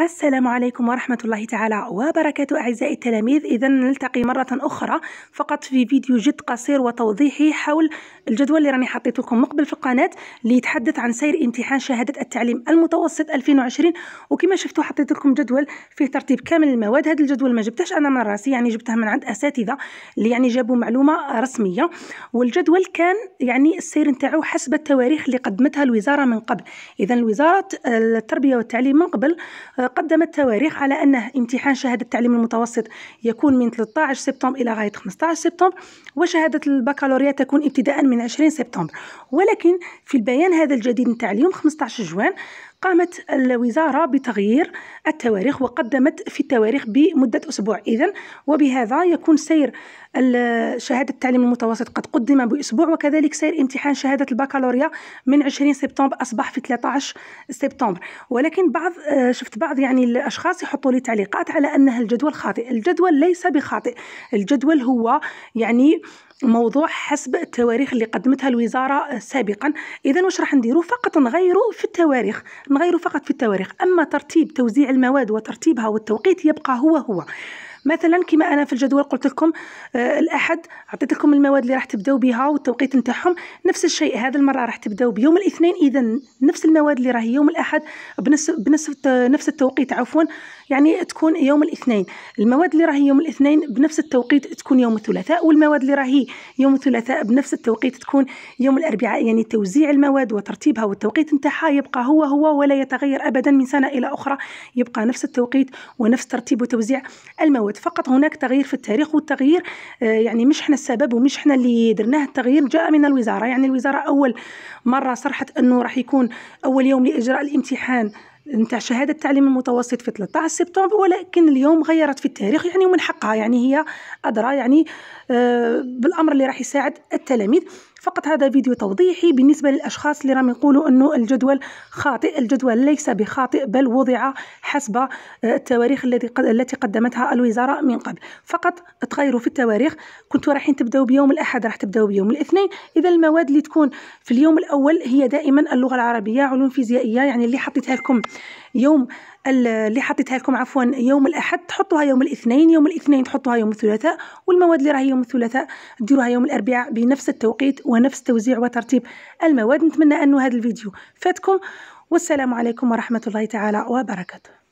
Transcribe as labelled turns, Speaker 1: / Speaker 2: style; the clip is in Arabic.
Speaker 1: السلام عليكم ورحمة الله تعالى وبركاته أعزائي التلاميذ. إذا نلتقي مرة أخرى فقط في فيديو جد قصير وتوضيحي حول الجدول اللي راني حطيته لكم مقبل في القناة اللي يتحدث عن سير امتحان شهادة التعليم المتوسط 2020 وكما شفتوا حطيت لكم جدول فيه ترتيب كامل المواد. هذا الجدول ما جبتهش أنا من راسي يعني جبته من عند أساتذة اللي يعني جابوا معلومة رسمية. والجدول كان يعني السير نتاعو حسب التواريخ اللي قدمتها الوزارة من قبل. إذا الوزارة التربية والتعليم من قبل قدمت تواريخ على أن امتحان شهادة التعليم المتوسط يكون من 13 سبتمبر إلى غاية 15 سبتمبر وشهادة البكالوريا تكون ابتداء من 20 سبتمبر. ولكن في البيان هذا الجديد نتاع اليوم 15 جوان قامت الوزارة بتغيير التواريخ وقدمت في التواريخ بمدة أسبوع. إذا وبهذا يكون سير شهادة التعليم المتوسط قد قدم بأسبوع وكذلك سير امتحان شهادة البكالوريا من 20 سبتمبر أصبح في 13 سبتمبر. ولكن بعض شفت بعض يعني الأشخاص يحطوا لي تعليقات على أن الجدول خاطئ. الجدول ليس بخاطئ. الجدول هو يعني موضوع حسب التواريخ اللي قدمتها الوزارة سابقا. إذا واش راح نديرو فقط نغيروا في التواريخ. نغيروا فقط في التواريخ. أما ترتيب توزيع المواد وترتيبها والتوقيت يبقى هو هو. مثلا كما أنا في الجدول قلت لكم آه الأحد عطيت لكم المواد اللي راح تبداو بها والتوقيت نتاعهم نفس الشيء هذه المرة راح تبداو بيوم الاثنين اذا نفس المواد اللي راهي يوم الأحد بنفس بنفس نفس التوقيت عفوا يعني تكون يوم الاثنين. المواد اللي راهي يوم الاثنين بنفس التوقيت تكون يوم الثلاثاء والمواد اللي راهي يوم الثلاثاء بنفس التوقيت تكون يوم الأربعاء يعني توزيع المواد وترتيبها والتوقيت نتاعها يبقى هو هو ولا يتغير ابدا من سنة إلى أخرى يبقى نفس التوقيت ونفس ترتيب وتوزيع المواد. فقط هناك تغيير في التاريخ والتغيير آه، يعني مش إحنا السبب ومش إحنا اللي درناه. التغيير جاء من الوزارة. يعني الوزارة أول مرة صرحت إنه راح يكون أول يوم لإجراء الامتحان. نتاع شهادة التعليم المتوسط في 13 سبتمبر ولكن اليوم غيرت في التاريخ يعني ومن حقها. يعني هي أدرى يعني آه، بالأمر اللي راح يساعد التلاميذ. فقط هذا فيديو توضيحي بالنسبة للأشخاص اللي راهم يقولوا أنه الجدول خاطئ الجدول ليس بخاطئ بل وضع حسب آه، التواريخ التي التي قدمتها الوزارة من قبل. فقط تغيروا في التواريخ. كنتوا رايحين تبداو بيوم الأحد راح تبداو بيوم الاثنين. إذا المواد اللي تكون في اليوم الأول هي دائما اللغة العربية علوم فيزيائية. يعني اللي حطيتها لكم يوم اللي حطيتها لكم عفوا يوم الأحد تحطوها يوم الاثنين. يوم الاثنين تحطوها يوم الثلاثاء والمواد اللي راهي يوم الثلاثاء ديروها يوم الأربعاء بنفس التوقيت. ونفس توزيع وترتيب المواد. نتمنى انه هذا الفيديو فاتكم والسلام عليكم ورحمة الله تعالى وبركاته.